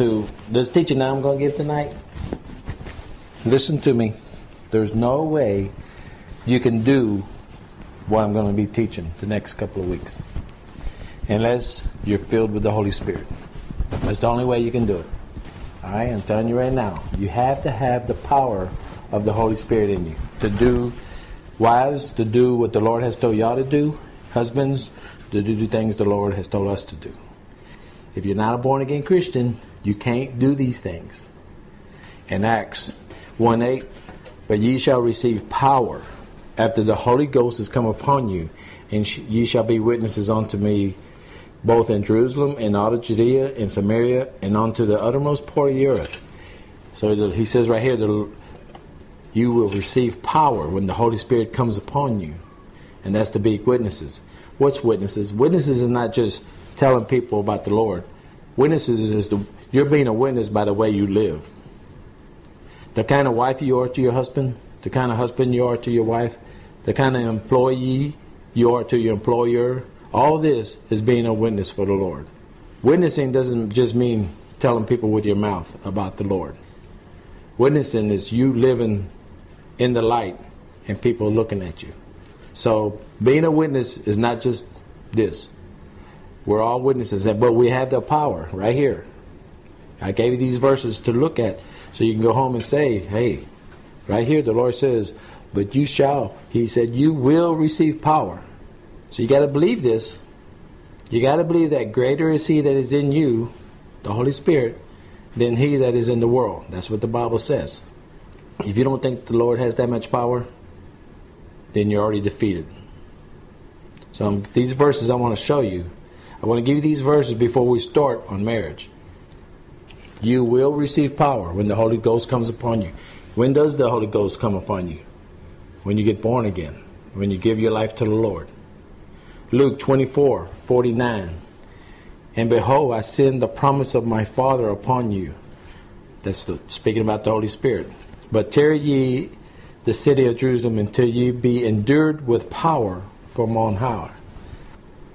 to this teaching that I'm going to give tonight, listen to me. There's no way you can do what I'm going to be teaching the next couple of weeks unless you're filled with the Holy Spirit. That's the only way you can do it. All right, I'm telling you right now. You have to have the power of the Holy Spirit in you to do, wives, to do what the Lord has told y'all to do, husbands, to do the things the Lord has told us to do. If you're not a born again Christian, you can't do these things. In Acts 1 8, but ye shall receive power after the Holy Ghost has come upon you, and sh- ye shall be witnesses unto me both in Jerusalem and all of Judea and Samaria and unto the uttermost part of the earth. So the, he says right here that you will receive power when the Holy Spirit comes upon you, and that's to be witnesses. What's witnesses? Witnesses is not just telling people about the Lord. Witnesses is the you're being a witness by the way you live. The kind of wife you are to your husband, the kind of husband you are to your wife, the kind of employee you are to your employer. All this is being a witness for the Lord. Witnessing doesn't just mean telling people with your mouth about the Lord. Witnessing is you living in the light and people looking at you. So being a witness is not just this. We're all witnesses, but we have the power right here. I gave you these verses to look at so you can go home and say, hey, right here the Lord says, but you shall. He said, you will receive power. So you got to believe this. You got to believe that greater is He that is in you, the Holy Spirit, than He that is in the world. That's what the Bible says. If you don't think the Lord has that much power, then you're already defeated. So um, these verses I want to show you. I want to give you these verses before we start on marriage. You will receive power when the Holy Ghost comes upon you. When does the Holy Ghost come upon you? When you get born again, when you give your life to the Lord. Luke 24 49. And behold, I send the promise of my Father upon you. That's the, speaking about the Holy Spirit. But tarry ye the city of Jerusalem until ye be endured with power from on high.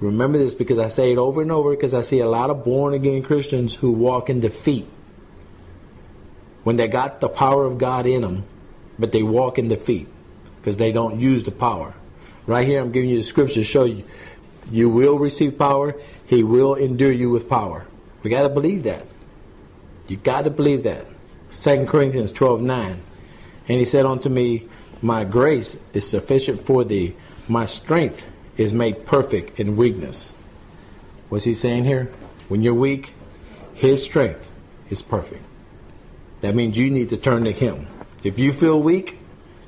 Remember this because I say it over and over because I see a lot of born again Christians who walk in defeat. When they got the power of God in them, but they walk in defeat because they don't use the power. Right here, I'm giving you the scripture to show you you will receive power, He will endure you with power. We got to believe that. You got to believe that. 2 Corinthians 12 9. And He said unto me, My grace is sufficient for thee, my strength is made perfect in weakness. What's He saying here? When you're weak, His strength is perfect. That means you need to turn to Him. If you feel weak,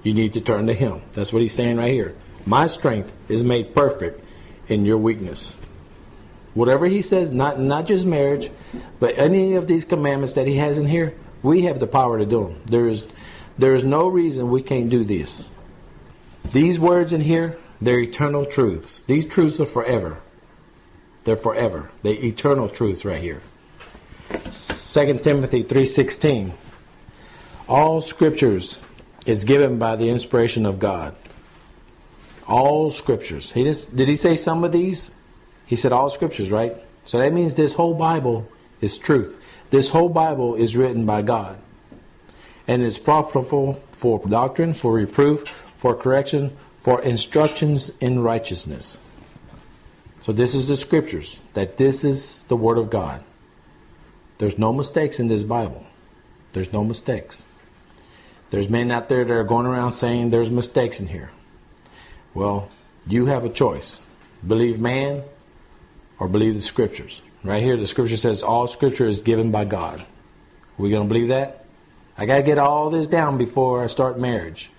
you need to turn to Him. That's what He's saying right here. My strength is made perfect in your weakness. Whatever he says, not not just marriage, but any of these commandments that he has in here, we have the power to do them. There is there is no reason we can't do this. These words in here, they're eternal truths. These truths are forever. They're forever. They're eternal truths right here. 2 Timothy 3:16 All scriptures is given by the inspiration of God all scriptures. He just, did he say some of these? He said all scriptures, right? So that means this whole Bible is truth. This whole Bible is written by God. And is profitable for doctrine, for reproof, for correction, for instructions in righteousness. So this is the scriptures, that this is the Word of God. There's no mistakes in this Bible. There's no mistakes. There's men out there that are going around saying there's mistakes in here. Well, you have a choice. Believe man or believe the scriptures. Right here, the scripture says all scripture is given by God. Are we going to believe that? I got to get all this down before I start marriage.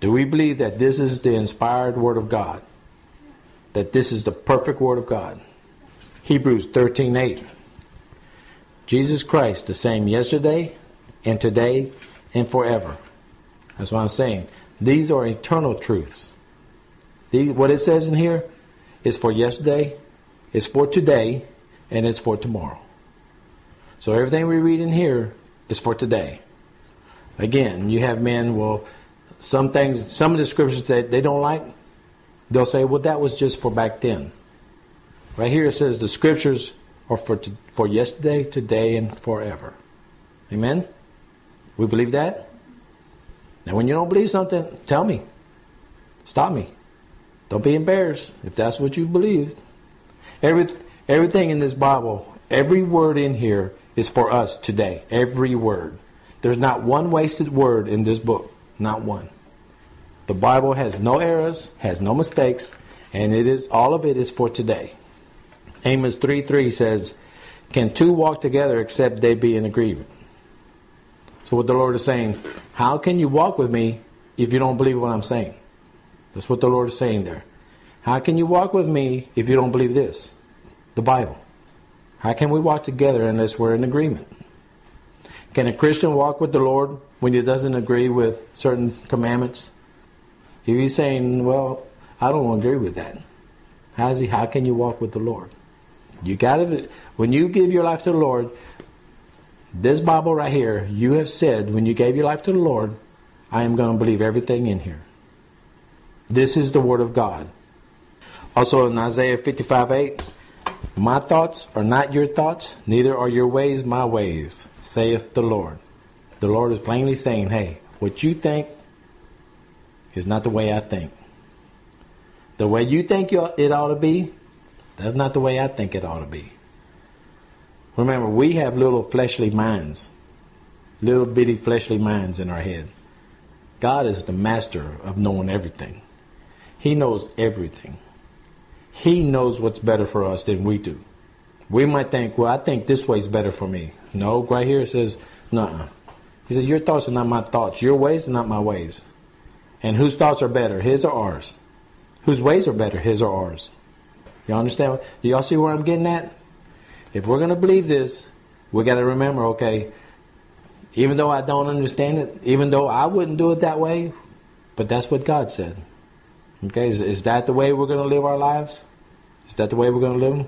Do we believe that this is the inspired word of God? That this is the perfect word of God? Hebrews 13:8. Jesus Christ the same yesterday and today and forever. That's what I'm saying. These are eternal truths. These, what it says in here is for yesterday, it's for today, and it's for tomorrow. So everything we read in here is for today. Again, you have men, well, some things, some of the scriptures that they don't like, they'll say, well, that was just for back then. Right here it says the scriptures or for, to, for yesterday, today, and forever. Amen? We believe that? Now, when you don't believe something, tell me. Stop me. Don't be embarrassed if that's what you believe. Every, everything in this Bible, every word in here is for us today. Every word. There's not one wasted word in this book. Not one. The Bible has no errors, has no mistakes, and it is all of it is for today. Amos 3 3 says, Can two walk together except they be in agreement? So, what the Lord is saying, how can you walk with me if you don't believe what I'm saying? That's what the Lord is saying there. How can you walk with me if you don't believe this? The Bible. How can we walk together unless we're in agreement? Can a Christian walk with the Lord when he doesn't agree with certain commandments? If he's saying, Well, I don't agree with that. How's he how can you walk with the Lord? You gotta when you give your life to the Lord, this Bible right here, you have said when you gave your life to the Lord, I am going to believe everything in here. This is the Word of God. Also in Isaiah 55 8, my thoughts are not your thoughts, neither are your ways my ways, saith the Lord. The Lord is plainly saying, hey, what you think is not the way I think. The way you think it ought to be, that's not the way I think it ought to be. Remember, we have little fleshly minds, little bitty fleshly minds in our head. God is the master of knowing everything. He knows everything. He knows what's better for us than we do. We might think, well, I think this way is better for me. No, right here it says, no. He says, your thoughts are not my thoughts. Your ways are not my ways. And whose thoughts are better, his or ours? Whose ways are better, his or ours? Y'all understand? Do y'all see where I'm getting at? If we're going to believe this, we got to remember, okay, even though I don't understand it, even though I wouldn't do it that way, but that's what God said. Okay, is, is that the way we're going to live our lives? Is that the way we're going to live?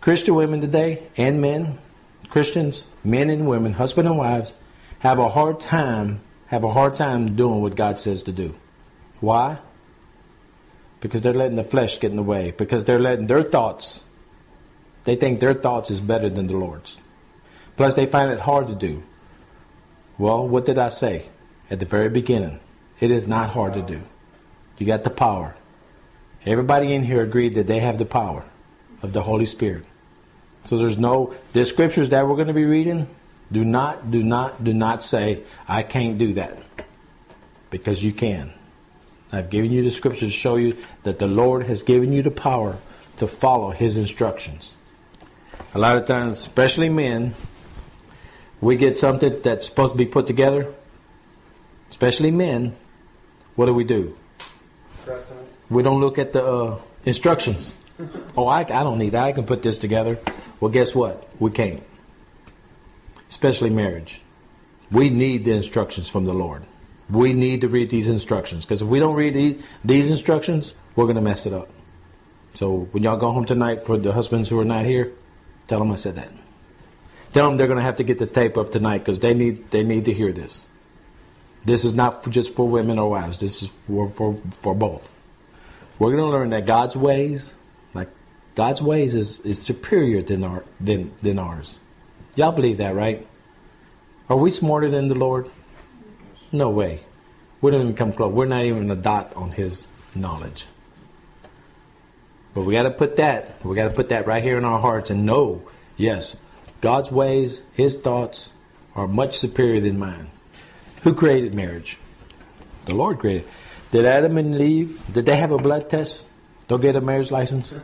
Christian women today and men, Christians, men and women, husband and wives, have a hard time, have a hard time doing what God says to do. Why? Because they're letting the flesh get in the way. Because they're letting their thoughts, they think their thoughts is better than the Lord's. Plus, they find it hard to do. Well, what did I say at the very beginning? It is not hard to do. You got the power. Everybody in here agreed that they have the power of the Holy Spirit. So there's no the scriptures that we're going to be reading. Do not, do not, do not say I can't do that, because you can. I've given you the scripture to show you that the Lord has given you the power to follow His instructions. A lot of times, especially men, we get something that's supposed to be put together, especially men. What do we do? We don't look at the uh, instructions. oh, I, I don't need that. I can put this together. Well, guess what? We can't. Especially marriage. We need the instructions from the Lord. We need to read these instructions because if we don't read these instructions, we're going to mess it up. So when y'all go home tonight for the husbands who are not here, tell them I said that. Tell them they're going to have to get the tape of tonight because they need they need to hear this. This is not just for women or wives. This is for for, for both. We're going to learn that God's ways, like God's ways, is, is superior than our than than ours. Y'all believe that, right? Are we smarter than the Lord? No way. We don't even come close. We're not even a dot on His knowledge. But we got to put that. We got to put that right here in our hearts and know, yes, God's ways, His thoughts are much superior than mine. Who created marriage? The Lord created. Did Adam and Eve, did they have a blood test? Don't get a marriage license? Did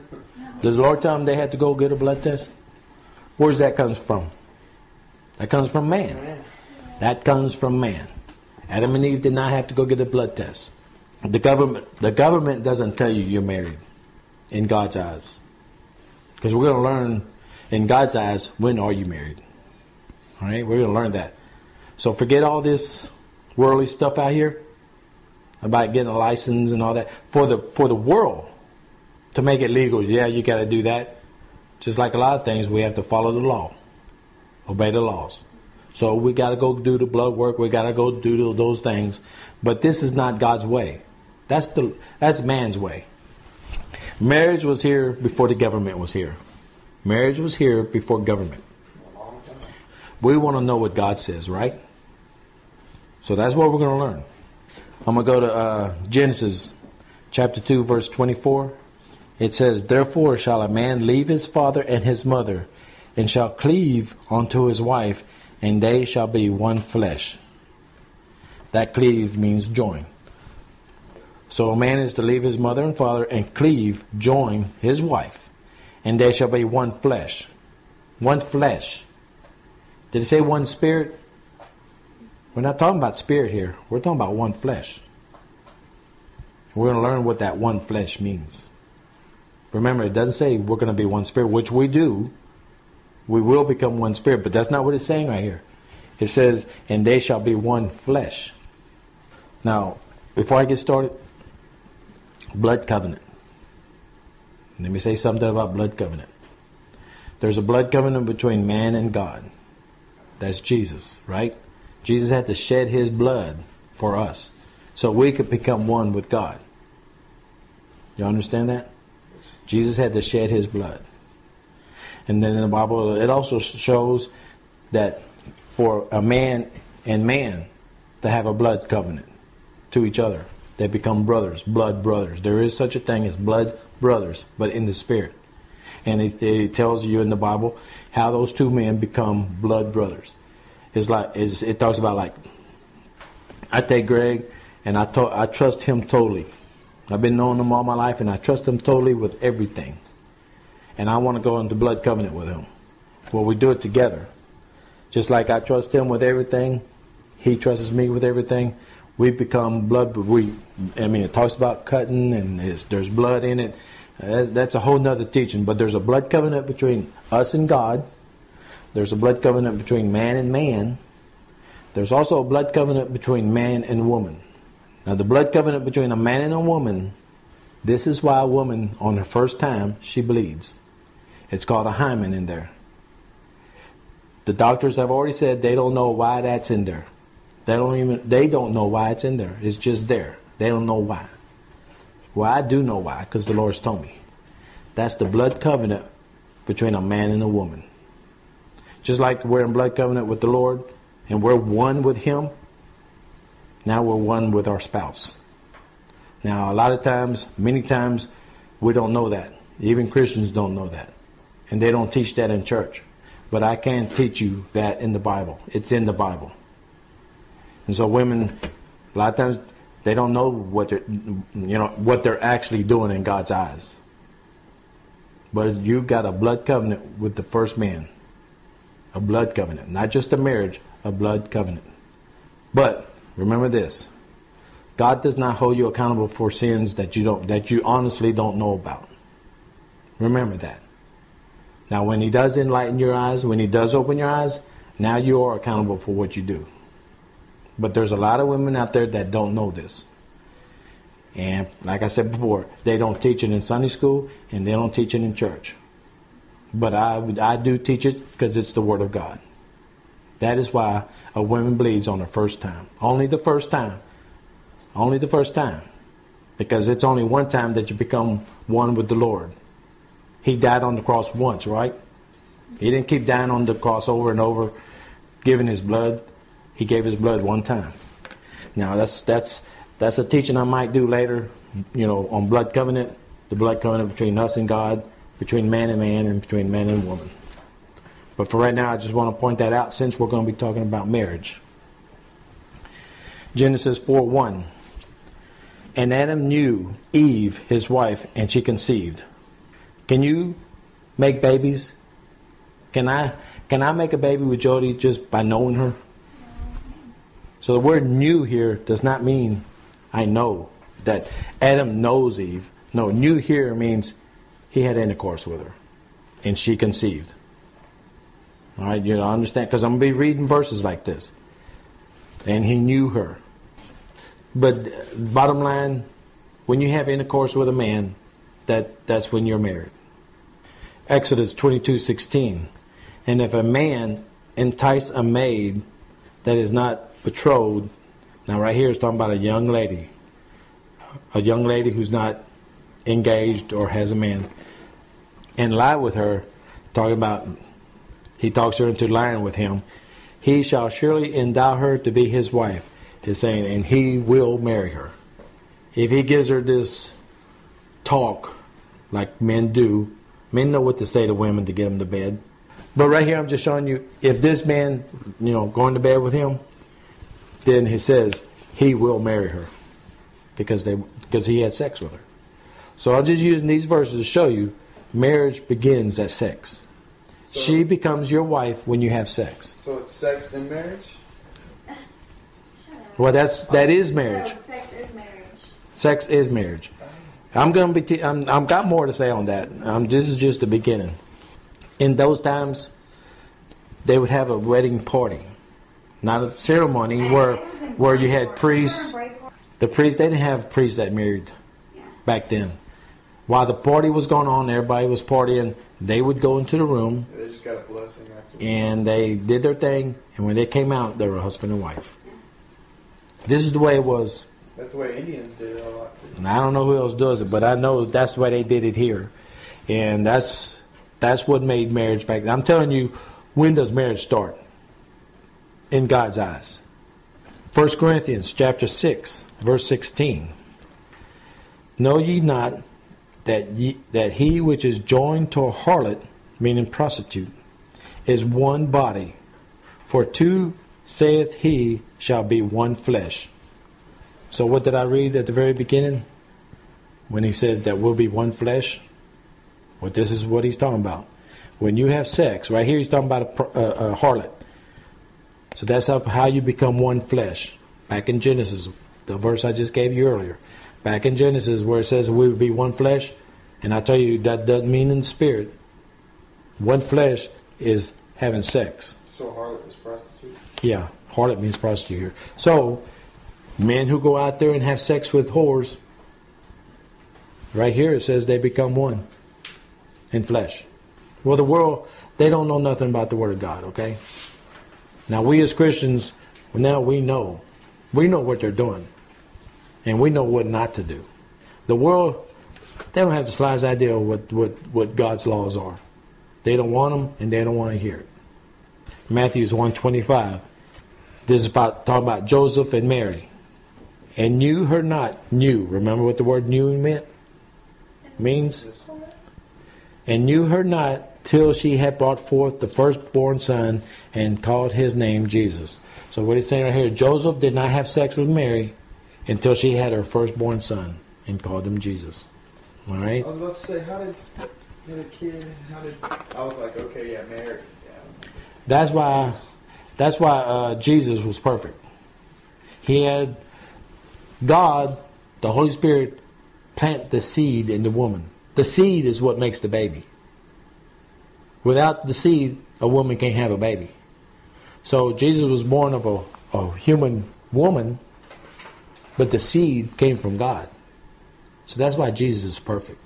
the Lord tell them they had to go get a blood test? Where's that comes from? That comes from man. That comes from man. Adam and Eve did not have to go get a blood test. The government, the government doesn't tell you you're married in God's eyes. Because we're going to learn in God's eyes, when are you married? All right, we're going to learn that. So forget all this worldly stuff out here about getting a license and all that for the for the world to make it legal. Yeah, you got to do that. Just like a lot of things, we have to follow the law, obey the laws. So we got to go do the blood work. We got to go do those things. But this is not God's way. That's the that's man's way. Marriage was here before the government was here. Marriage was here before government. We want to know what God says, right? So that's what we're going to learn. I'm going to go to uh, Genesis chapter 2, verse 24. It says, Therefore shall a man leave his father and his mother, and shall cleave unto his wife, and they shall be one flesh. That cleave means join. So a man is to leave his mother and father and cleave, join his wife, and they shall be one flesh. One flesh. Did it say one spirit? We're not talking about spirit here. We're talking about one flesh. We're going to learn what that one flesh means. Remember, it doesn't say we're going to be one spirit, which we do. We will become one spirit, but that's not what it's saying right here. It says, and they shall be one flesh. Now, before I get started, blood covenant. Let me say something about blood covenant. There's a blood covenant between man and God. That's Jesus, right? Jesus had to shed his blood for us so we could become one with God. You understand that? Jesus had to shed his blood. And then in the Bible, it also shows that for a man and man to have a blood covenant to each other, they become brothers, blood brothers. There is such a thing as blood brothers, but in the spirit. And it, it tells you in the Bible how those two men become blood brothers. It's like it's, it talks about like I take Greg and I to, I trust him totally. I've been knowing him all my life, and I trust him totally with everything. And I want to go into blood covenant with him. Well, we do it together. Just like I trust him with everything, he trusts me with everything. We become blood. We, I mean, it talks about cutting, and there's blood in it. That's, that's a whole nother teaching. But there's a blood covenant between us and God. There's a blood covenant between man and man. There's also a blood covenant between man and woman. Now, the blood covenant between a man and a woman, this is why a woman, on her first time, she bleeds. It's called a hymen in there. The doctors have already said they don't know why that's in there. They don't even they don't know why it's in there. It's just there. They don't know why. Well, I do know why, because the Lord's told me. That's the blood covenant between a man and a woman. Just like we're in blood covenant with the Lord and we're one with Him, now we're one with our spouse. Now, a lot of times, many times, we don't know that. Even Christians don't know that. And they don't teach that in church. But I can teach you that in the Bible. It's in the Bible. And so women, a lot of times, they don't know what they're, you know, what they're actually doing in God's eyes. But you've got a blood covenant with the first man. A blood covenant. Not just a marriage, a blood covenant. But Remember this. God does not hold you accountable for sins that you don't that you honestly don't know about. Remember that. Now when he does enlighten your eyes, when he does open your eyes, now you are accountable for what you do. But there's a lot of women out there that don't know this. And like I said before, they don't teach it in Sunday school and they don't teach it in church. But I, I do teach it because it's the Word of God. That is why a woman bleeds on the first time. Only the first time. Only the first time. Because it's only one time that you become one with the Lord. He died on the cross once, right? He didn't keep dying on the cross over and over, giving his blood. He gave his blood one time. Now that's that's that's a teaching I might do later, you know, on blood covenant, the blood covenant between us and God, between man and man, and between man and woman. But for right now, I just want to point that out since we're going to be talking about marriage. Genesis 4 1. And Adam knew Eve, his wife, and she conceived. Can you make babies? Can I can I make a baby with Jody just by knowing her? So the word knew here does not mean I know that Adam knows Eve. No, knew here means he had intercourse with her and she conceived. All right, you understand? Because I'm going to be reading verses like this. And he knew her. But uh, bottom line, when you have intercourse with a man, that, that's when you're married. Exodus 22:16. And if a man entice a maid that is not betrothed, now right here it's talking about a young lady, a young lady who's not engaged or has a man, and lie with her, talking about he talks her into lying with him. He shall surely endow her to be his wife. He's saying, and he will marry her. If he gives her this talk, like men do, men know what to say to women to get them to bed. But right here, I'm just showing you if this man, you know, going to bed with him, then he says he will marry her because they because he had sex with her. So I'm just using these verses to show you marriage begins at sex. So- she becomes your wife when you have sex. So it's sex and marriage? Well, that's that is marriage. No, sex is marriage. Sex is marriage. I'm gonna be. T- I'm. I've got more to say on that. Um, this is just the beginning. In those times, they would have a wedding party, not a ceremony where where you had priests. The priests they didn't have priests that married back then. While the party was going on, everybody was partying. They would go into the room They just got a blessing after. and they did their thing. And when they came out, they were husband and wife. This is the way it was That's the way Indians did it a lot too. And I don't know who else does it, but I know that's the way they did it here, and that's that's what made marriage back. I'm telling you, when does marriage start? In God's eyes. 1 Corinthians chapter six, verse sixteen. Know ye not that ye, that he which is joined to a harlot, meaning prostitute, is one body. For two saith he shall be one flesh. So what did I read at the very beginning? When he said that we'll be one flesh? Well, this is what he's talking about. When you have sex, right here he's talking about a, a, a harlot. So that's how, how you become one flesh. Back in Genesis, the verse I just gave you earlier. Back in Genesis where it says we will be one flesh, and I tell you that doesn't mean in the spirit. One flesh is having sex. So harlot is prostitute. Yeah, harlot means prostitute here. So, men who go out there and have sex with whores, right here it says they become one in flesh. Well, the world, they don't know nothing about the Word of God, okay? Now, we as Christians, now we know. We know what they're doing. And we know what not to do. The world, they don't have the slightest idea what, what, what God's laws are. They don't want them, and they don't want to hear it. Matthew's 125. This is about talking about Joseph and Mary. And knew her not. Knew. Remember what the word knew meant? Means? And knew her not till she had brought forth the firstborn son and called his name Jesus. So what he's saying right here, Joseph did not have sex with Mary until she had her firstborn son and called him Jesus. All right? I was about to say, how did get a kid? How did I was like, okay, yeah, Mary. Yeah. That's why that's why uh, Jesus was perfect. He had God, the Holy Spirit, plant the seed in the woman. The seed is what makes the baby. Without the seed, a woman can't have a baby. So Jesus was born of a, a human woman, but the seed came from God. So that's why Jesus is perfect.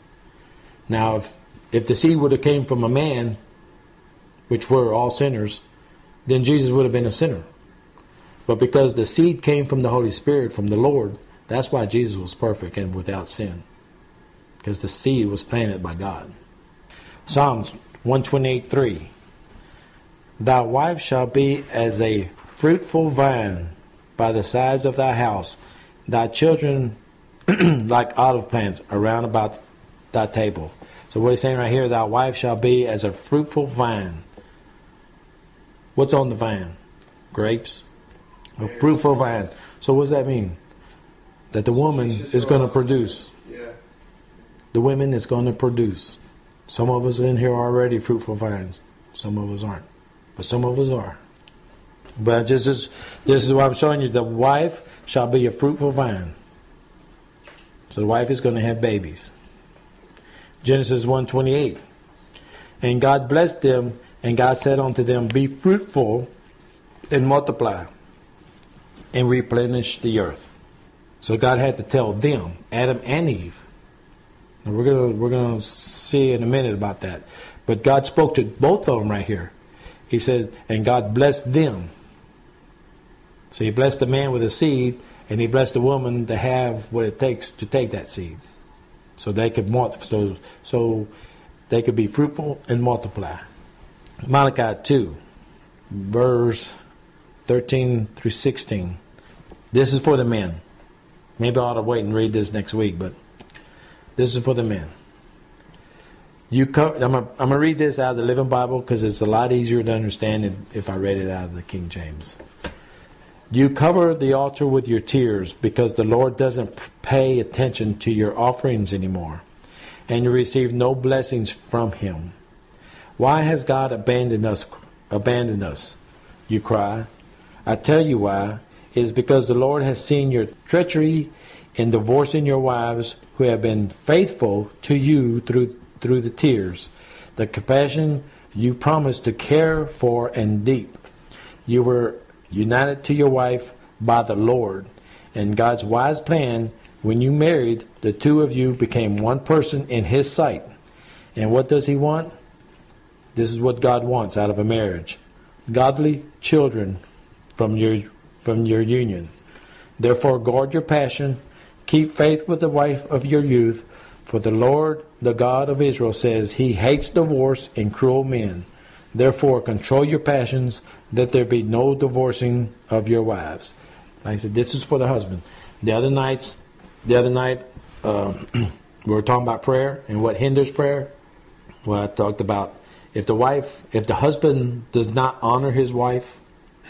Now, if if the seed would have came from a man, which were all sinners, then Jesus would have been a sinner. But because the seed came from the Holy Spirit, from the Lord, that's why Jesus was perfect and without sin. Because the seed was planted by God. Psalms 128.3 Thy wife shall be as a fruitful vine by the sides of thy house, thy children like olive plants around about thy table. So what he's saying right here, thy wife shall be as a fruitful vine. What's on the vine? Grapes. A fruitful vine. So what does that mean? That the woman is going to produce. Yeah. The women is going to produce. Some of us in here are already fruitful vines. Some of us aren't. But some of us are. But just this, this is what I'm showing you. The wife shall be a fruitful vine. So the wife is going to have babies. Genesis 1:28. And God blessed them, and God said unto them, Be fruitful and multiply, and replenish the earth. So God had to tell them, Adam and Eve. And we're gonna we're gonna see in a minute about that. But God spoke to both of them right here. He said, and God blessed them. So He blessed the man with a seed, and He blessed the woman to have what it takes to take that seed, so they could so so they could be fruitful and multiply. Malachi 2, verse 13 through 16. This is for the men. Maybe I ought to wait and read this next week, but this is for the men. You co- I'm going to read this out of the Living Bible because it's a lot easier to understand if I read it out of the King James. You cover the altar with your tears because the Lord doesn't pay attention to your offerings anymore, and you receive no blessings from Him. Why has God abandoned us? Abandoned us? You cry. I tell you why. Is because the Lord has seen your treachery in divorcing your wives who have been faithful to you through through the tears, the compassion you promised to care for and deep. You were united to your wife by the Lord. And God's wise plan, when you married, the two of you became one person in His sight. And what does He want? This is what God wants out of a marriage godly children from your, from your union. Therefore, guard your passion, keep faith with the wife of your youth, for the Lord, the God of Israel, says He hates divorce and cruel men. Therefore, control your passions, that there be no divorcing of your wives. Like I said, this is for the husband. The other nights, the other night, uh, we were talking about prayer and what hinders prayer. Well, I talked about if the wife, if the husband does not honor his wife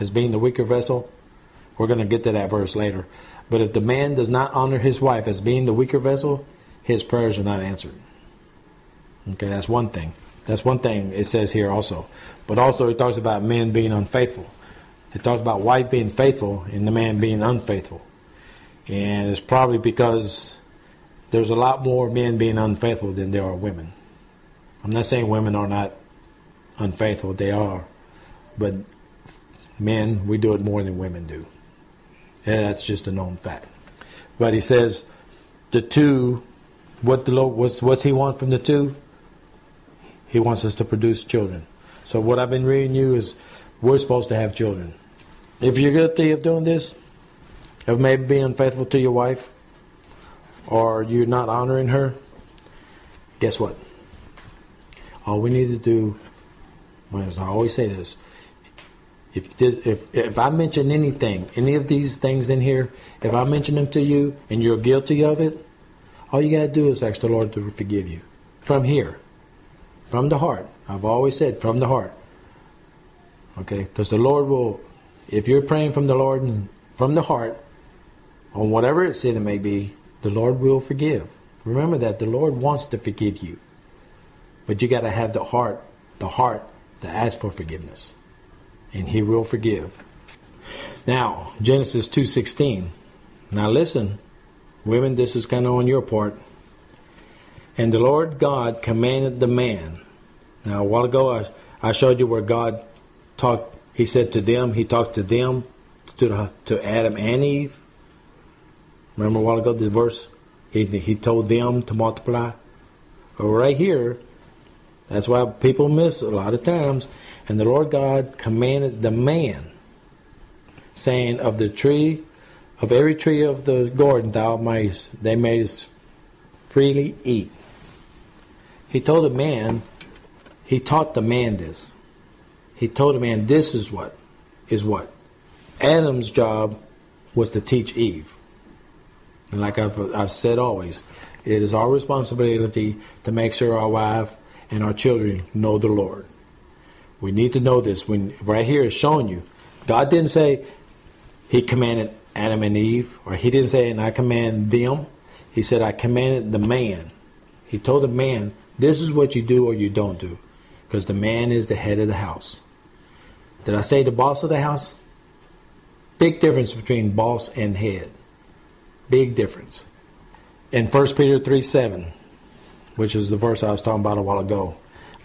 as being the weaker vessel, we're going to get to that verse later. But if the man does not honor his wife as being the weaker vessel, his prayers are not answered. Okay, that's one thing. That's one thing it says here also. But also it talks about men being unfaithful. It talks about wife being faithful and the man being unfaithful. And it's probably because there's a lot more men being unfaithful than there are women. I'm not saying women are not unfaithful, they are. But men, we do it more than women do. And that's just a known fact. But he says the two, what the Lord, what's, what's he want from the two? He wants us to produce children. So what I've been reading you is we're supposed to have children. If you're guilty of doing this, of maybe being unfaithful to your wife, or you're not honoring her, guess what? All we need to do, I always say this, if this, if if I mention anything, any of these things in here, if I mention them to you and you're guilty of it, all you gotta do is ask the Lord to forgive you from here from the heart. I've always said from the heart. Okay? Because the Lord will, if you're praying from the Lord and from the heart, on whatever its sin it may be, the Lord will forgive. Remember that the Lord wants to forgive you. But you got to have the heart, the heart to ask for forgiveness. And he will forgive. Now, Genesis 2:16. Now listen, women, this is kind of on your part. And the Lord God commanded the man. Now, a while ago, I, I showed you where God talked, He said to them, He talked to them, to, the, to Adam and Eve. Remember a while ago, the verse? He, he told them to multiply. Right here, that's why people miss a lot of times. And the Lord God commanded the man, saying, Of the tree, of every tree of the garden thou mayest, they mayest freely eat. He told the man, he taught the man this. He told the man, this is what, is what. Adam's job was to teach Eve. And like I've, I've said always, it is our responsibility to make sure our wife and our children know the Lord. We need to know this. When right here is showing you, God didn't say He commanded Adam and Eve, or He didn't say, and I command them. He said, I commanded the man. He told the man this is what you do or you don't do. Because the man is the head of the house. Did I say the boss of the house? Big difference between boss and head. Big difference. In 1 Peter 3 7, which is the verse I was talking about a while ago.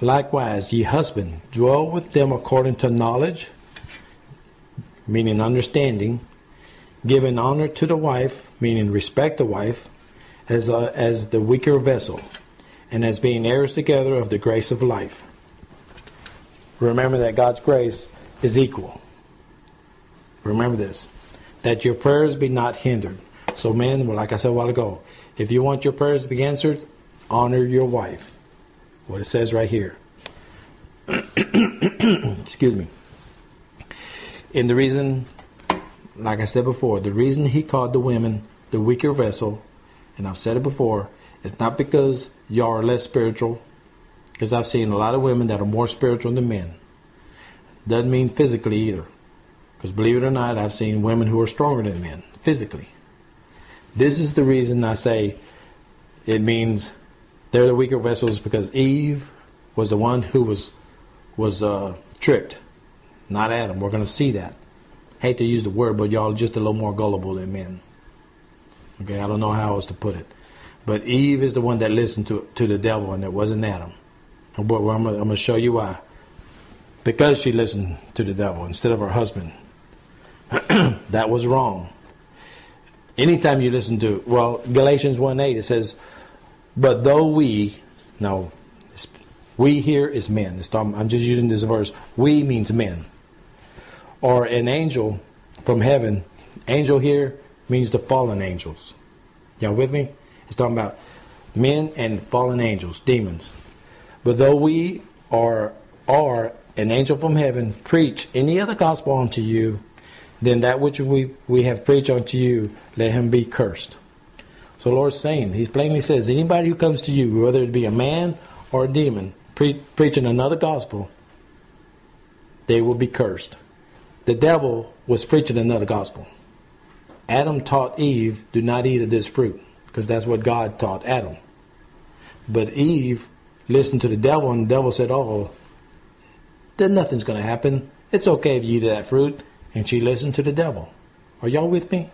Likewise, ye husband, dwell with them according to knowledge, meaning understanding, giving honor to the wife, meaning respect the wife, as, a, as the weaker vessel and as being heirs together of the grace of life. Remember that God's grace is equal. Remember this that your prayers be not hindered. So, men, like I said a while ago, if you want your prayers to be answered, honor your wife. What it says right here. Excuse me. And the reason, like I said before, the reason he called the women the weaker vessel, and I've said it before, it's not because y'all are less spiritual, because I've seen a lot of women that are more spiritual than men. Doesn't mean physically either. Because believe it or not, I've seen women who are stronger than men physically. This is the reason I say it means they're the weaker vessels because Eve was the one who was was uh, tricked, not Adam. We're going to see that. Hate to use the word, but y'all are just a little more gullible than men. Okay, I don't know how else to put it, but Eve is the one that listened to to the devil, and it wasn't Adam. But I'm going to show you why. Because she listened to the devil instead of her husband. that was wrong. Anytime you listen to, well, Galatians 1 8, it says, But though we, no, we here is men. I'm just using this verse. We means men. Or an angel from heaven. Angel here means the fallen angels. Y'all with me? It's talking about men and fallen angels, demons. But though we are, are an angel from heaven preach any other gospel unto you, then that which we, we have preached unto you, let him be cursed. So Lord's saying, He plainly says, anybody who comes to you, whether it be a man or a demon, pre- preaching another gospel, they will be cursed. The devil was preaching another gospel. Adam taught Eve, do not eat of this fruit, because that's what God taught Adam. But Eve listened to the devil, and the devil said, oh, then nothing's going to happen. It's okay if you eat that fruit. And she listened to the devil. Are y'all with me?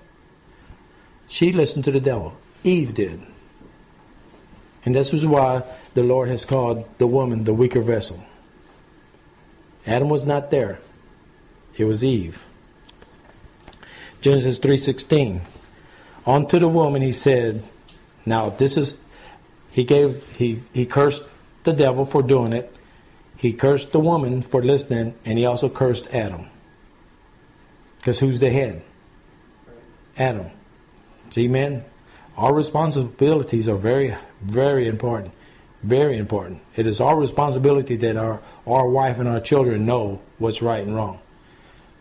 She listened to the devil. Eve did. And this is why the Lord has called the woman the weaker vessel. Adam was not there. It was Eve. Genesis 3:16. Unto the woman he said, now this is he gave he he cursed the devil for doing it. He cursed the woman for listening, and he also cursed Adam. Because who's the head? Adam. See, our responsibilities are very, very important. Very important. It is our responsibility that our, our wife and our children know what's right and wrong.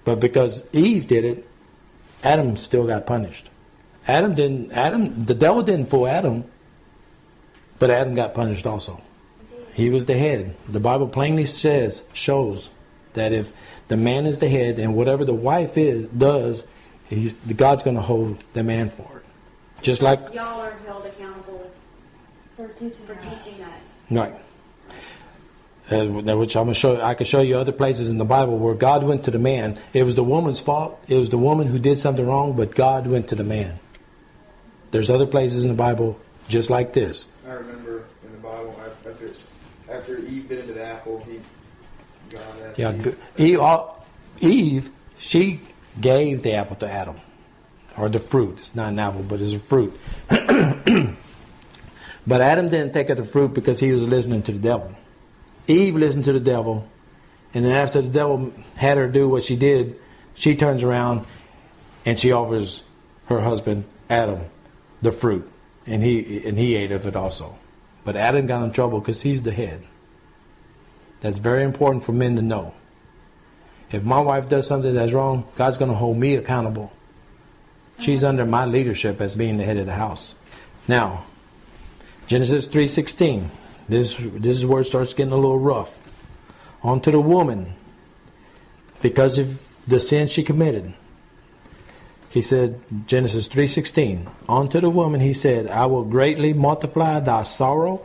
But because Eve did it, Adam still got punished. Adam didn't, Adam, the devil didn't fool Adam, but Adam got punished also. He was the head. The Bible plainly says, shows that if the man is the head and whatever the wife is does, he's God's going to hold the man for it. Just like y'all are held accountable for teaching, for teaching us. Right. Uh, which I'm gonna show. I can show you other places in the Bible where God went to the man. It was the woman's fault. It was the woman who did something wrong, but God went to the man. There's other places in the Bible just like this. I remember in the Bible after after Eve bit into the apple, he God yeah, Eve, Eve, she gave the apple to Adam, or the fruit. It's not an apple, but it's a fruit. but Adam didn't take of the fruit because he was listening to the devil. Eve listened to the devil, and then after the devil had her do what she did, she turns around and she offers her husband Adam the fruit, and he and he ate of it also. But Adam got in trouble because he's the head. That's very important for men to know. If my wife does something that's wrong, God's going to hold me accountable. She's under my leadership as being the head of the house. Now, Genesis 3:16. This this is where it starts getting a little rough. On to the woman because of the sin she committed. He said Genesis 3:16. On to the woman he said, I will greatly multiply thy sorrow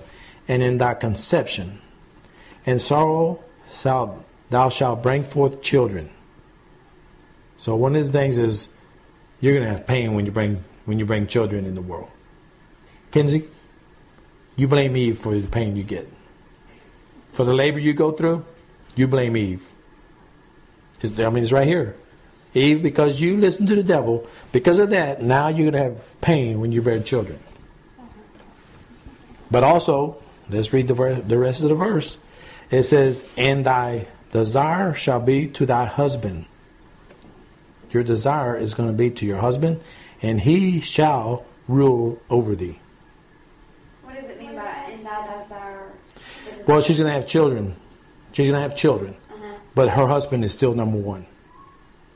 and in thy conception and sorrow shalt thou shalt bring forth children. So one of the things is you're going to have pain when you bring when you bring children in the world. Kinsey, you blame Eve for the pain you get. For the labor you go through, you blame Eve. I mean, it's right here. Eve, because you listen to the devil, because of that, now you're going to have pain when you bear children. But also, let's read the, the rest of the verse. It says, And thy desire shall be to thy husband. Your desire is going to be to your husband, and he shall rule over thee. What does it mean by and thy desire? Well, she's going to have children She's going to have children. Uh-huh. But her husband is still number one.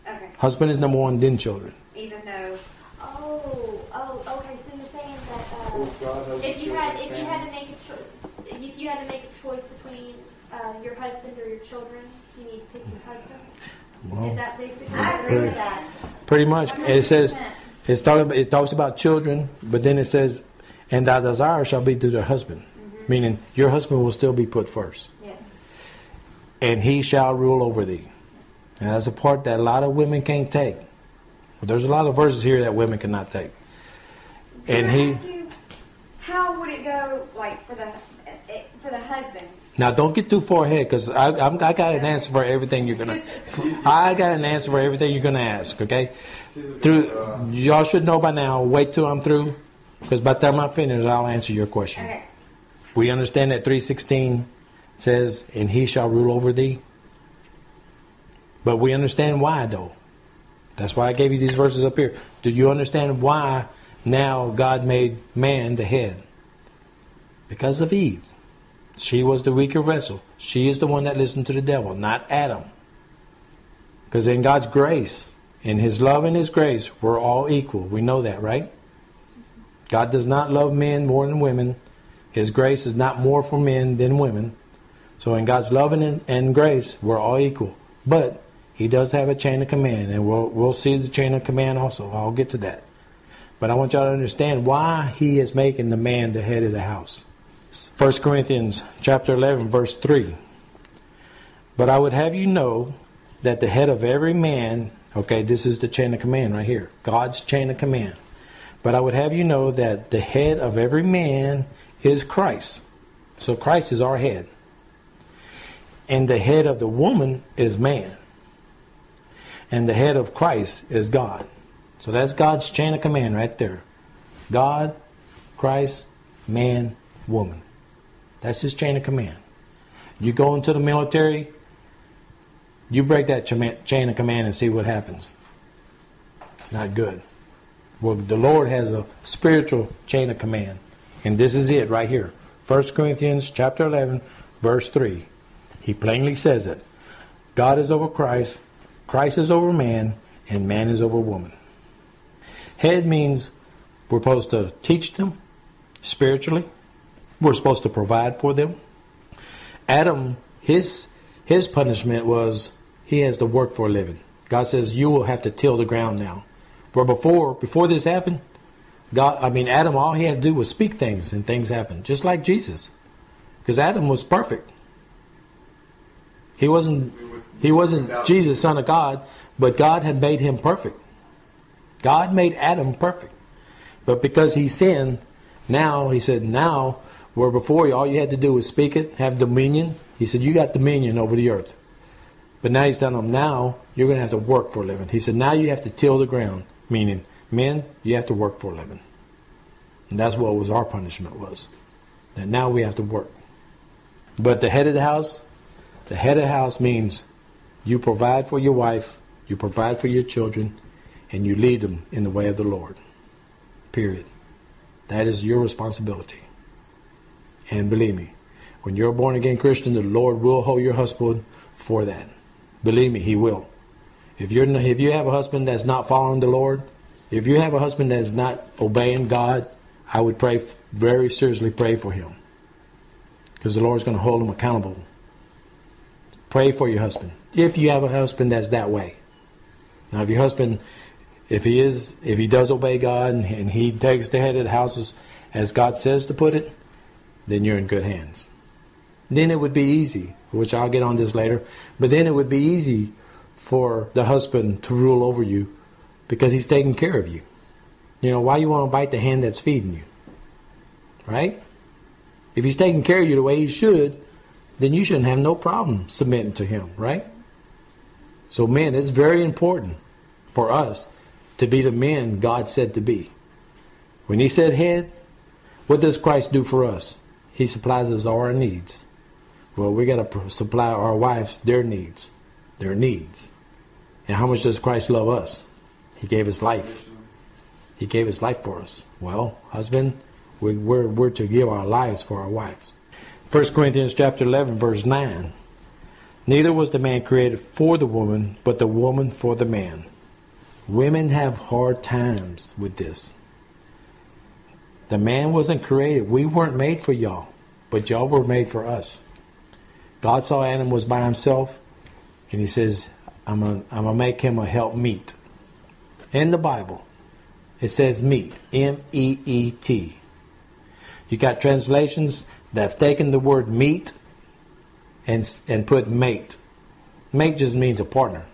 Okay. Husband is number one, then children. Even though, Oh, oh, okay. So you're saying that Well, uh, God if you had if you had to make a choice, if you had to make a choice between uh, your husband or your children, you need to pick your husband. Well, Is that basically? I what agree it with is? that. pretty much. It says, it's talking, it talks about children, but then it says, and thy desire shall be to their husband. Meaning, your husband will still be put first. Yes. and he shall rule over thee. And that's a part that a lot of women can't take. But there's a lot of verses here that women cannot take. And I he you, how would it go, like for the eh, for the husband? Now don't get too far ahead because I, I'm, I got an answer for everything you're gonna. I got an answer for everything you're gonna ask. Okay, through y'all should know by now. Wait till I'm through, because by the time I finish, I'll answer your question. Okay. We understand that 316 says, and he shall rule over thee. But we understand why, though. That's why I gave you these verses up here. Do you understand why now God made man the head? Because of Eve. She was the weaker vessel. She is the one that listened to the devil, not Adam. Because in God's grace, in His love and His grace, we're all equal. We know that, right? God does not love men more than women. His grace is not more for men than women. So in God's love and, and grace, we're all equal. But He does have a chain of command, and we'll, we'll see the chain of command also. I'll get to that. But I want y'all to understand why He is making the man the head of the house. 1 Corinthians chapter 11, verse 3. But I would have you know that the head of every man, okay, this is the chain of command right here, God's chain of command. But I would have you know that the head of every man is Christ. So Christ is our head. And the head of the woman is man. And the head of Christ is God. So that's God's chain of command right there. God, Christ, man, woman. That's his chain of command. You go into the military, you break that chain of command and see what happens. It's not good. Well, the Lord has a spiritual chain of command. And this is it right here. 1 Corinthians chapter 11, verse 3. He plainly says it. God is over Christ, Christ is over man, and man is over woman. Head means we're supposed to teach them spiritually. We're supposed to provide for them. Adam, his his punishment was he has to work for a living. God says you will have to till the ground now. Where before before this happened, God I mean Adam all he had to do was speak things and things happened. Just like Jesus. Because Adam was perfect. He wasn't he wasn't Jesus, son of God, but God had made him perfect. God made Adam perfect. But because he sinned, now he said, now where before all you had to do was speak it, have dominion. He said, you got dominion over the earth. But now he's telling them, now you're going to have to work for a living. He said, now you have to till the ground, meaning men, you have to work for a living. And that's what was our punishment was. That now we have to work. But the head of the house, the head of the house means you provide for your wife, you provide for your children, and you lead them in the way of the Lord. Period. That is your responsibility. And believe me, when you're a born again Christian, the Lord will hold your husband for that. Believe me, He will. If you're if you have a husband that's not following the Lord, if you have a husband that's not obeying God, I would pray very seriously pray for him, because the Lord's going to hold him accountable. Pray for your husband if you have a husband that's that way. Now, if your husband, if he is, if he does obey God and, he takes the head of the houses as God says to put it, then you're in good hands. Then it would be easy, which I'll get on this later, but then it would be easy for the husband to rule over you because he's taking care of you. You know, why you want to bite the hand that's feeding you? Right? If he's taking care of you the way he should, then you shouldn't have no problem submitting to him, right? So, men, it's very important for us to be the men God said to be. When he said head, what does Christ do for us? He supplies us all our needs. Well, we got to supply our wives their needs, their needs. And how much does Christ love us? He gave his life. He gave his life for us. Well, husband, we- we're, we're to give our lives for our wives. 1 Corinthians chapter 11, verse 9. Neither was the man created for the woman, but the woman for the man. Women have hard times with this. The man wasn't created. We weren't made for y'all, but y'all were made for us. God saw Adam was by himself, and he says, I'm going to make him a help meet. In the Bible, it says meet, M E E T. You got translations that have taken the word meet and, and put mate. Mate just means a partner.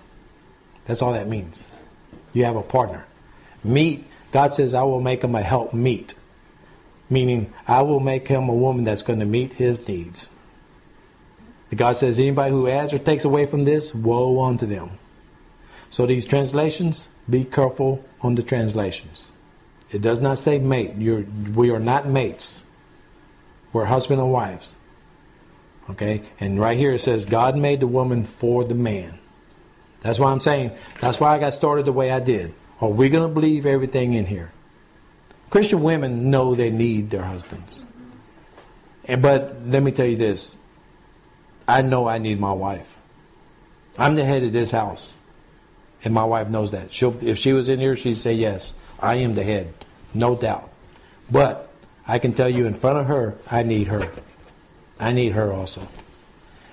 That's all that means. You have a partner. Meet, God says, I will make him a help meet. Meaning, I will make him a woman that's going to meet his needs. God says, anybody who adds or takes away from this, woe unto them. So these translations, be careful on the translations. It does not say mate. You're, we are not mates. We're husband and wives. Okay? And right here it says, God made the woman for the man. That's why I'm saying, that's why I got started the way I did. Are we going to believe everything in here? Christian women know they need their husbands. And, but let me tell you this I know I need my wife. I'm the head of this house. And my wife knows that. She'll, if she was in here, she'd say, Yes, I am the head. No doubt. But I can tell you in front of her, I need her. I need her also.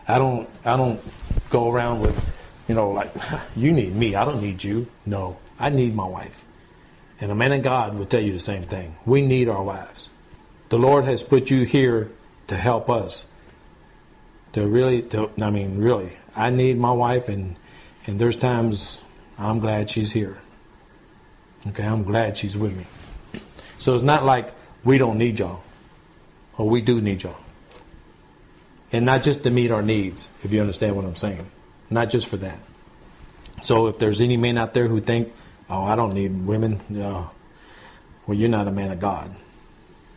I don't I don't go around with, you know, like, you need me. I don't need you. No, I need my wife. And a man of God will tell you the same thing. We need our wives. The Lord has put you here to help us. To really, to, I mean, really, I need my wife, and and there's times I'm glad she's here. Okay, I'm glad she's with me. So it's not like we don't need y'all, or we do need y'all. And not just to meet our needs, if you understand what I'm saying. Not just for that. So if there's any men out there who think, oh, I don't need women, uh, well, you're not a man of God.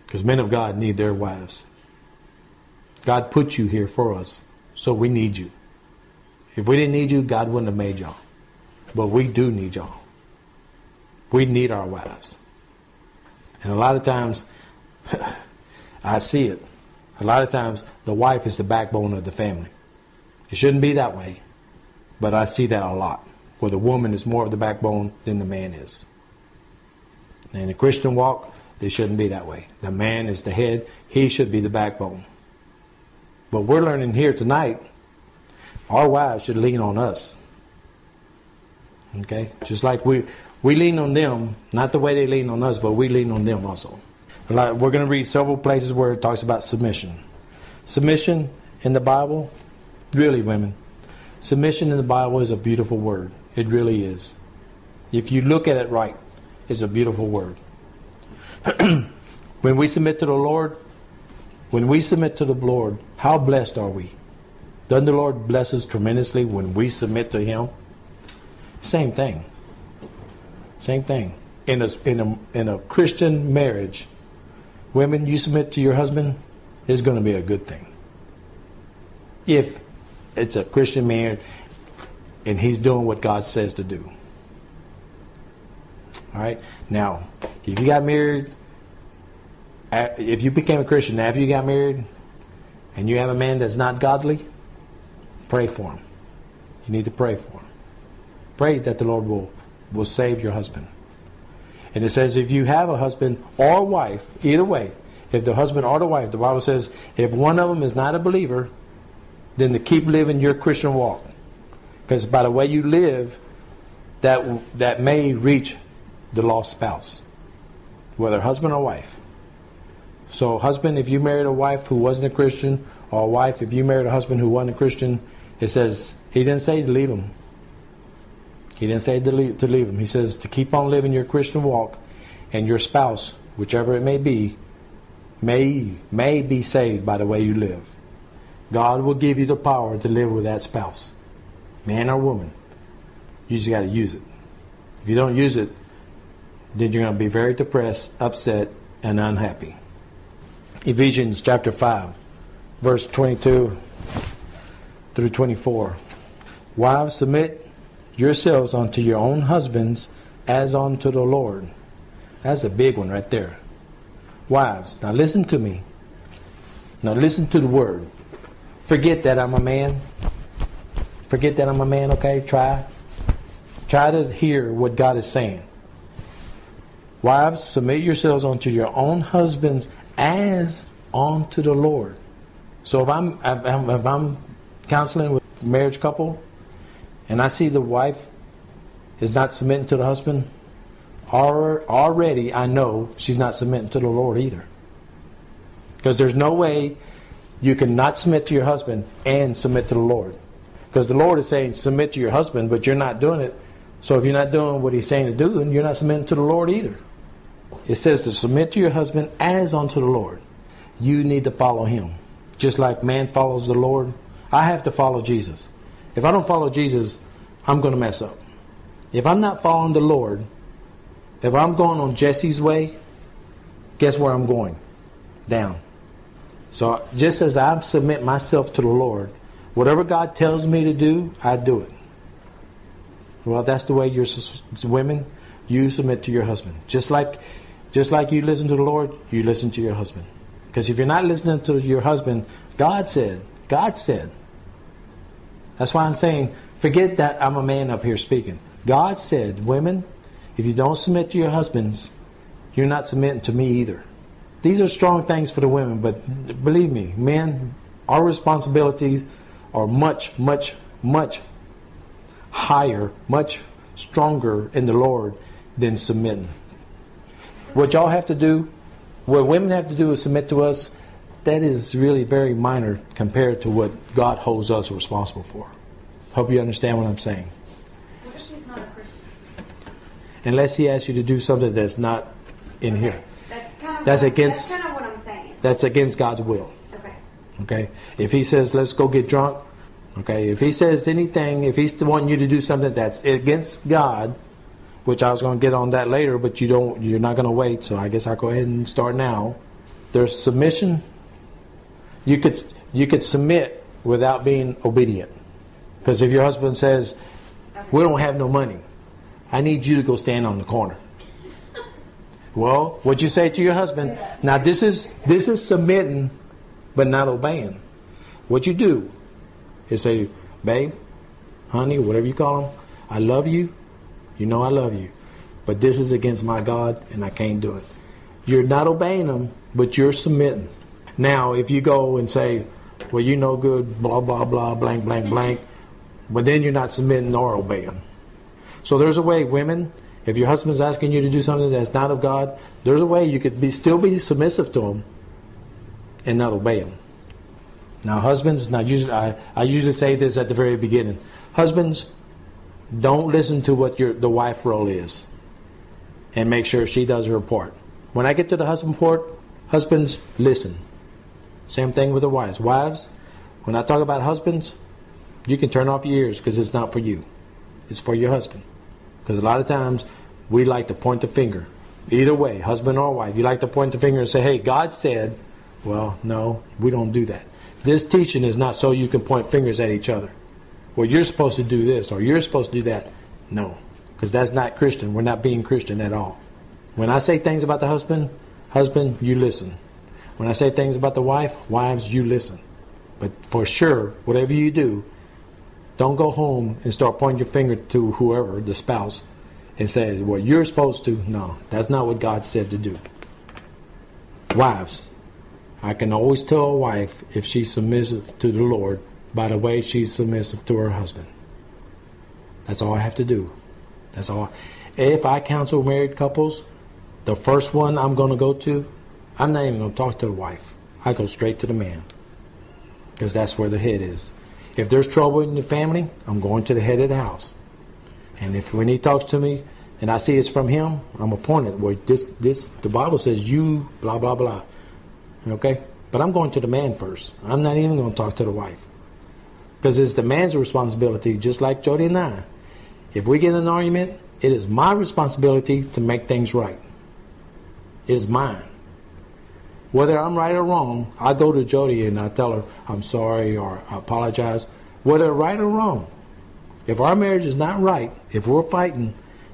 Because men of God need their wives. God put you here for us, so we need you. If we didn't need you, God wouldn't have made y'all. But we do need y'all. We need our wives. And a lot of times, I see it. A lot of times, the wife is the backbone of the family. It shouldn't be that way, but I see that a lot, where the woman is more of the backbone than the man is. In the Christian walk, they shouldn't be that way. The man is the head, he should be the backbone. But we're learning here tonight, our wives should lean on us. Okay? Just like we, we lean on them, not the way they lean on us, but we lean on them also. Like we're going to read several places where it talks about submission. Submission in the Bible, really, women, submission in the Bible is a beautiful word. It really is. If you look at it right, it's a beautiful word. when we submit to the Lord, when we submit to the Lord, how blessed are we? Doesn't the Lord bless us tremendously when we submit to Him? Same thing. Same thing. In a, in a, in a Christian marriage, women, you submit to your husband, it's going to be a good thing. If it's a Christian man and he's doing what God says to do. All right? Now, if you got married, if you became a Christian after you got married and you have a man that's not godly, pray for him. You need to pray for him. Pray that the Lord will, will save your husband. And it says if you have a husband or wife, either way, if the husband or the wife, the Bible says if one of them is not a believer, then to keep living your Christian walk. Because by the way you live, that, that may reach the lost spouse, whether husband or wife. So, husband, if you married a wife who wasn't a Christian, or a wife, if you married a husband who wasn't a Christian, it says, he didn't say to leave him. He didn't say to leave, to leave him. He says to keep on living your Christian walk, and your spouse, whichever it may be, may, may be saved by the way you live. God will give you the power to live with that spouse, man or woman. You just got to use it. If you don't use it, then you're going to be very depressed, upset, and unhappy. Ephesians chapter 5, verse 22 through 24. Wives, submit yourselves unto your own husbands as unto the Lord. That's a big one right there. Wives, now listen to me. Now listen to the word. Forget that I'm a man. Forget that I'm a man, okay? Try. Try to hear what God is saying. Wives, submit yourselves unto your own husbands as unto the Lord. So if I'm if I'm, counseling with a marriage couple, and I see the wife is not submitting to the husband, already I know she's not submitting to the Lord either. Because there's no way you can not submit to your husband and submit to the Lord. Because the Lord is saying submit to your husband, but you're not doing it. So if you're not doing what He's saying to do, then you're not submitting to the Lord either. It says to submit to your husband as unto the Lord. You need to follow Him. Just like man follows the Lord, I have to follow Jesus. If I don't follow Jesus, I'm going to mess up. If I'm not following the Lord, if I'm going on Jesse's way, guess where I'm going? Down. So just as I submit myself to the Lord, whatever God tells me to do, I do it. Well, that's the way you're women. You submit to your husband, just like, just like you listen to the Lord. You listen to your husband, because if you're not listening to your husband, God said, God said. That's why I'm saying, forget that I'm a man up here speaking. God said, women, if you don't submit to your husbands, you're not submitting to me either. These are strong things for the women, but believe me, men, our responsibilities are much, much, much higher, much stronger in the Lord than submitting. What y'all have to do, what women have to do is submit to us, that is really very minor compared to what God holds us responsible for. Hope you understand what I'm saying. What he's not a Christian? Unless He asks you to do something that's not in here, That's kind of That's against- That's kind of what I'm saying. that's against God's will. Okay. If he says, let's go get drunk, okay? If he says anything, if he's wanting you to do something that's against God, which I was going to get on that later, but you don't, you're not going to wait, so I guess I'll go ahead and start now. There's submission. You could, you could submit without being obedient. Because if your husband says, we don't have no money, I need you to go stand on the corner. Well, what you say to your husband, now this is this is submitting but not obeying. What you do is say, babe, honey, whatever you call them, I love you. You know I love you. But this is against my God and I can't do it. You're not obeying them, but you're submitting. Now, if you go and say, well, you know good, blah, blah, blah, blank, blank, blank, but then you're not submitting nor obeying. So there's a way, women, if your husband's asking you to do something that's not of God, there's a way you could be still be submissive to him and not obey them. Now, husbands, now usually I, I usually say this at the very beginning. Husbands, don't listen to what your the wife role is, and make sure she does her part. When I get to the husband part, husbands listen. Same thing with the wives. Wives, when I talk about husbands, you can turn off your ears because it's not for you. It's for your husband. Because a lot of times we like to point the finger. Either way, husband or wife, you like to point the finger and say, hey, God said, well, no, we don't do that. This teaching is not so you can point fingers at each other. Well, you're supposed to do this or you're supposed to do that. No, because that's not Christian. We're not being Christian at all. When I say things about the husband, husband, you listen. When I say things about the wife, wives, you listen. But for sure, whatever you do, don't go home and start pointing your finger to whoever, the spouse, and say, well, you're supposed to. No, that's not what God said to do. Wives, I can always tell a wife if she's submissive to the Lord by the way she's submissive to her husband. That's all I have to do. That's all. If I counsel married couples, the first one I'm going to go to, I'm not even going to talk to the wife. I go straight to the man because that's where the head is. If there's trouble in the family, I'm going to the head of the house. And if when he talks to me and I see it's from him, I'm appointed. Where this this the Bible says you blah blah blah. Okay, but I'm going to the man first. I'm not even going to talk to the wife because it's the man's responsibility. Just like Jody and I, if we get an argument, it is my responsibility to make things right. It is mine. Whether I'm right or wrong, I go to Jody and I tell her I'm sorry or I apologize. Whether right or wrong, if our marriage is not right, if we're fighting,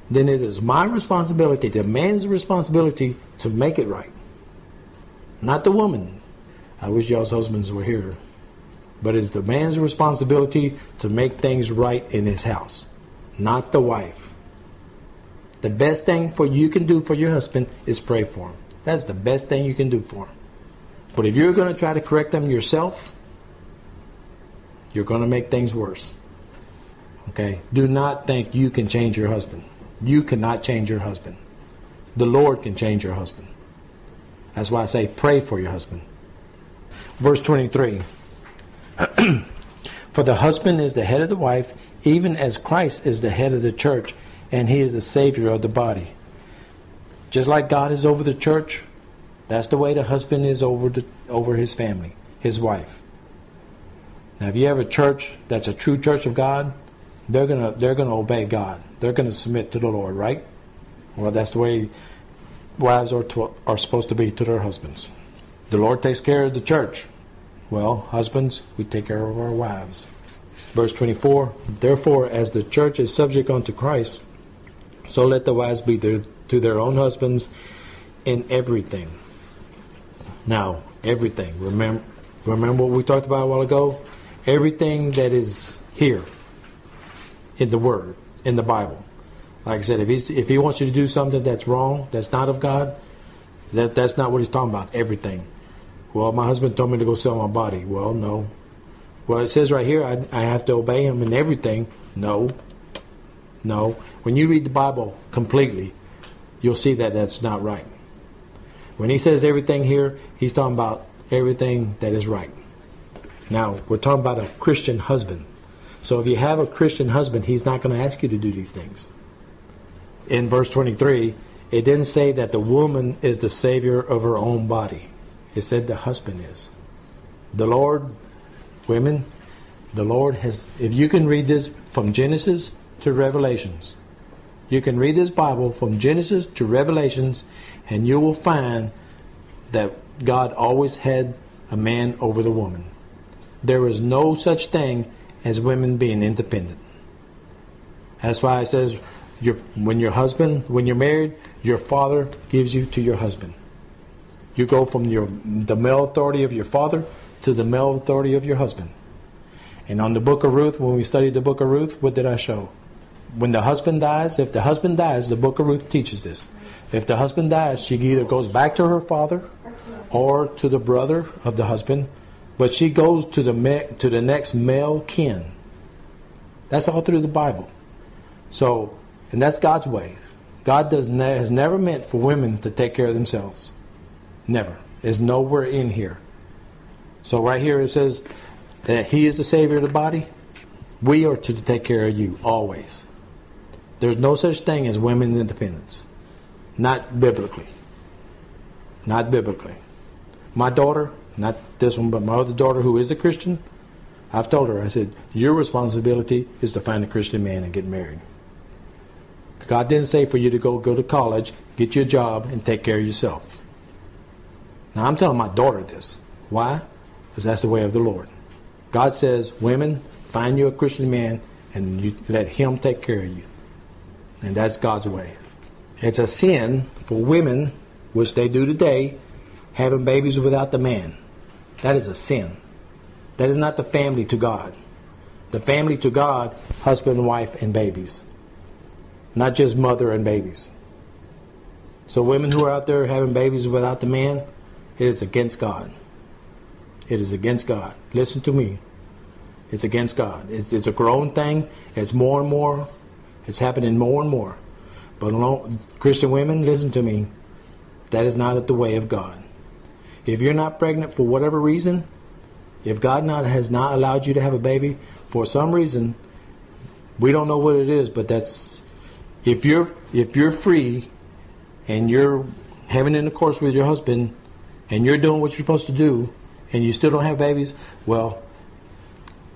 then it is my responsibility, the man's responsibility, to make it right. Not the woman. I wish y'all's husbands were here. But it's the man's responsibility to make things right in his house, not the wife. The best thing for you can do for your husband is pray for him. That's the best thing you can do for him. But if you're going to try to correct them yourself, you're going to make things worse. Okay? Do not think you can change your husband. You cannot change your husband. The Lord can change your husband. That's why I say pray for your husband. Verse 23 For the husband is the head of the wife, even as Christ is the head of the church, and he is the Savior of the body. Just like God is over the church, that's the way the husband is over, the, over his family, his wife. Now, if you have a church that's a true church of God, they're gonna they're gonna obey God. They're gonna submit to the Lord, right? Well, that's the way wives are to, are supposed to be to their husbands. The Lord takes care of the church. Well, husbands, we take care of our wives. Verse 24 Therefore, as the church is subject unto Christ, so let the wives be to their own husbands in everything. Now, everything. Remember, remember what we talked about a while ago? Everything that is here in the Word, in the Bible. Like I said, if, he's, if he wants you to do something that's wrong, that's not of God, that, that's not what he's talking about. Everything. Well, my husband told me to go sell my body. Well, no. Well, it says right here I, I have to obey him in everything. No. No. When you read the Bible completely, you'll see that that's not right. When he says everything here, he's talking about everything that is right. Now, we're talking about a Christian husband. So if you have a Christian husband, he's not going to ask you to do these things. In verse 23, it didn't say that the woman is the savior of her own body. It said the husband is. The Lord, women, the Lord has, if you can read this from Genesis to Revelations, you can read this Bible from Genesis to Revelations, and you will find that God always had a man over the woman. There is no such thing as women being independent. That's why it says, your, when your husband, when you're married, your father gives you to your husband. You go from your the male authority of your father to the male authority of your husband. And on the book of Ruth, when we studied the book of Ruth, what did I show? When the husband dies, if the husband dies, the book of Ruth teaches this. If the husband dies, she either goes back to her father or to the brother of the husband, but she goes to the to the next male kin. That's all through the Bible. So, and that's God's way. God does ne- has never meant for women to take care of themselves. Never. It's nowhere in here. So right here it says that He is the Savior of the body. We are to take care of you always. There's no such thing as women's independence. Not biblically. Not biblically. My daughter, not this one, but my other daughter who is a Christian, I've told her, I said, your responsibility is to find a Christian man and get married. God didn't say for you to go go to college, get you a job, and take care of yourself. Now I'm telling my daughter this. Why? Because that's the way of the Lord. God says, women, find you a Christian man and you let him take care of you. And that's God's way. It's a sin for women, which they do today, having babies without the man. That is a sin. That is not the family to God. The family to God, husband, wife, and babies. Not just mother and babies. So women who are out there having babies without the man, it is against God. It is against God. Listen to me. It's against God. It's, it's a growing thing. It's more and more. It's happening more and more. But Christian women, listen to me. That is not the way of God. If you're not pregnant for whatever reason, if God not has not allowed you to have a baby for some reason, we don't know what it is, but that's if you're if you're free and you're having intercourse with your husband and you're doing what you're supposed to do and you still don't have babies, well,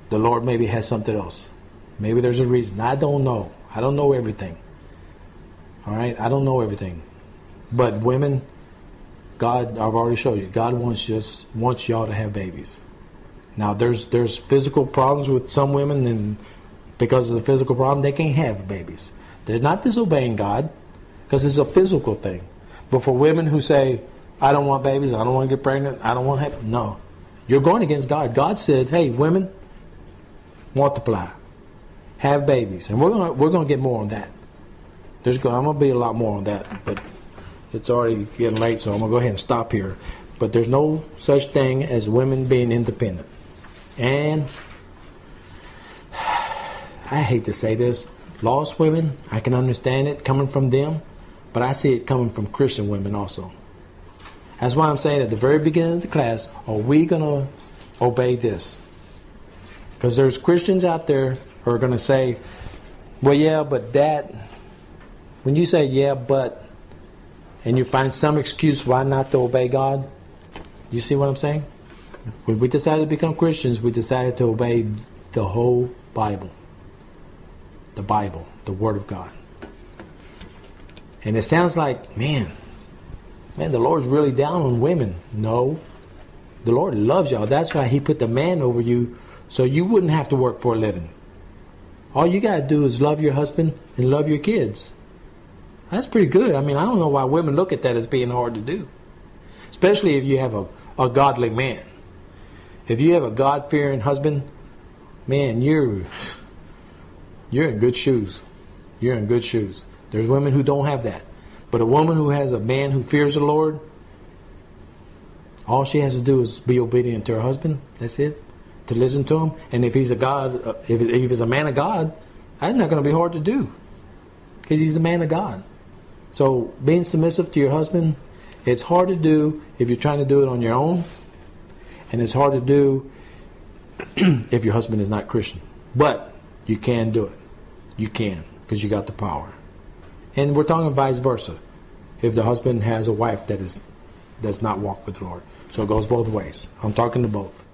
the Lord maybe has something else. Maybe there's a reason. I don't know. I don't know everything. All right? I don't know everything. But women, God, I've already showed you. God wants just wants y'all to have babies. Now there's there's physical problems with some women and because of the physical problem they can't have babies. They're not disobeying God because it's a physical thing. But for women who say, I don't want babies. I don't want to get pregnant. I don't want to have. No. You're going against God. God said, "Hey, women, multiply, have babies," and we're gonna we're gonna get more on that. There's I'm gonna be a lot more on that, but it's already getting late, so I'm gonna go ahead and stop here. But there's no such thing as women being independent, and I hate to say this, lost women, I can understand it coming from them, but I see it coming from Christian women also. That's why I'm saying at the very beginning of the class, are we going to obey this? Because there's Christians out there who are going to say, well, yeah, but that, when you say, yeah, but, and you find some excuse why not to obey God, you see what I'm saying? When we decided to become Christians, we decided to obey the whole Bible. The Bible, the Word of God. And it sounds like, man, man, the Lord's really down on women. No. The Lord loves y'all. That's why He put the man over you so you wouldn't have to work for a living. All you got to do is love your husband and love your kids. That's pretty good. I mean, I don't know why women look at that as being hard to do. Especially if you have a, a godly man. If you have a God fearing husband, man, you're you're in good shoes. You're in good shoes. There's women who don't have that. But a woman who has a man who fears the Lord, all she has to do is be obedient to her husband. That's it. To listen to him. And if he's a God, if, if he's a man of God, that's not going to be hard to do. Because he's a man of God. So being submissive to your husband, it's hard to do if you're trying to do it on your own. And it's hard to do if your husband is not Christian. But you can do it. You can, because you got the power. And we're talking vice versa. If the husband has a wife that is does not walk with the Lord. So it goes both ways. I'm talking to both.